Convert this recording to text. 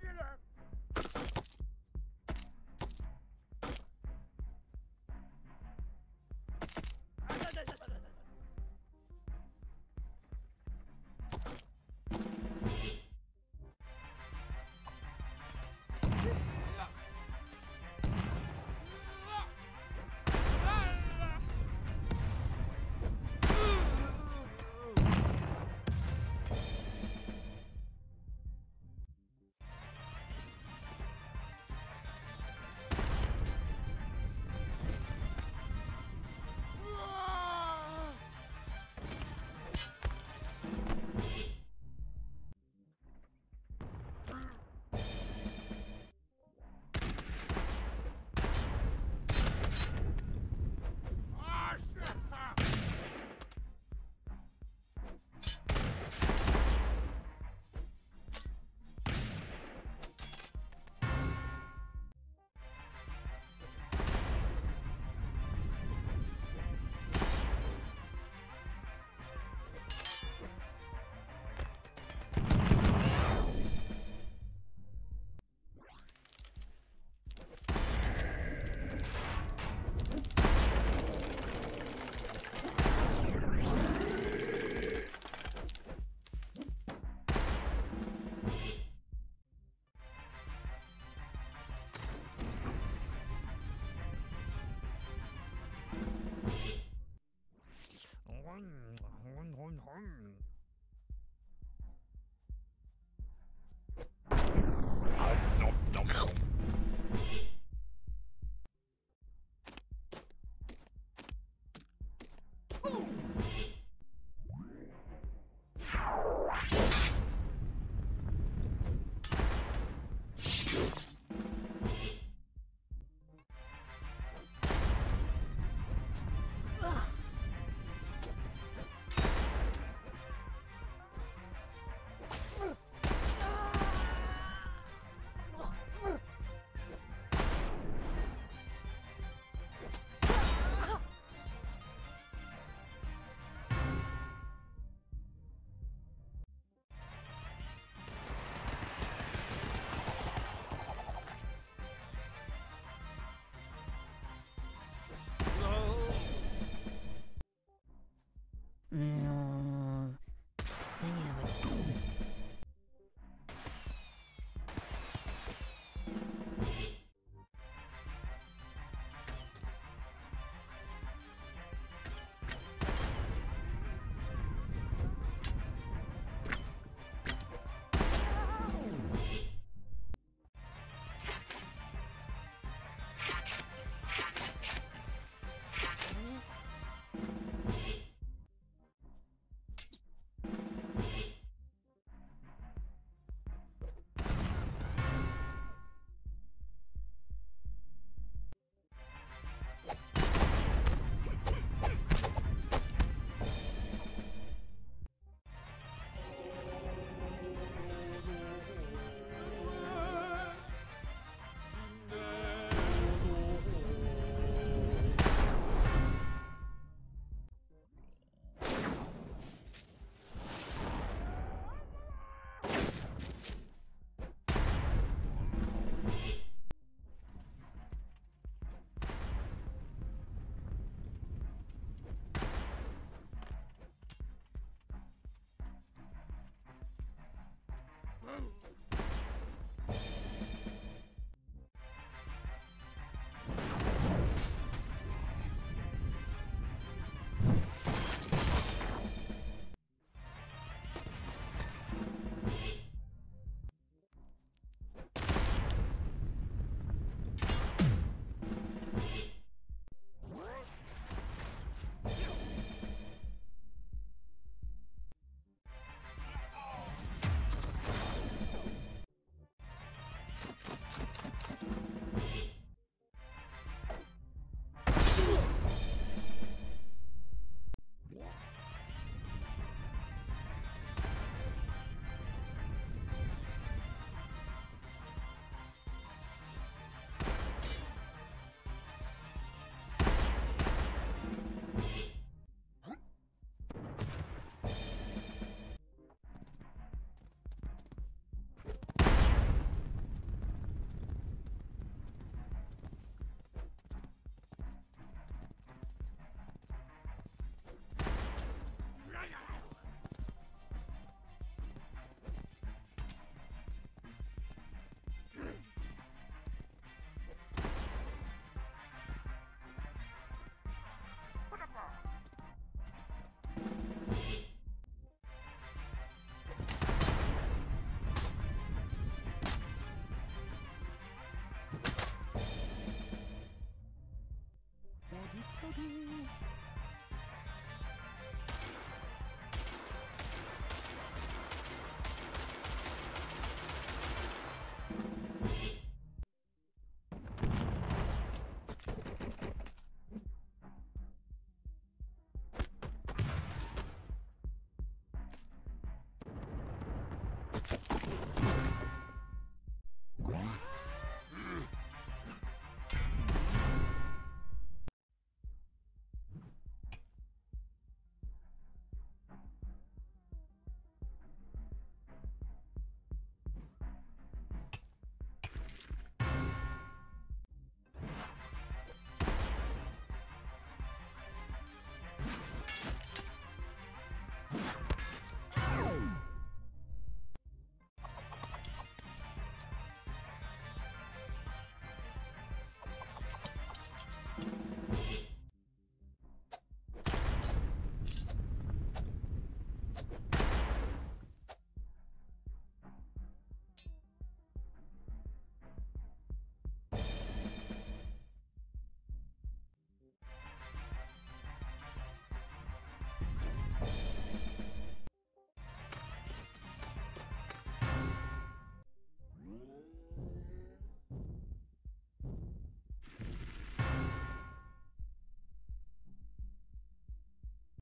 Angela! Hum.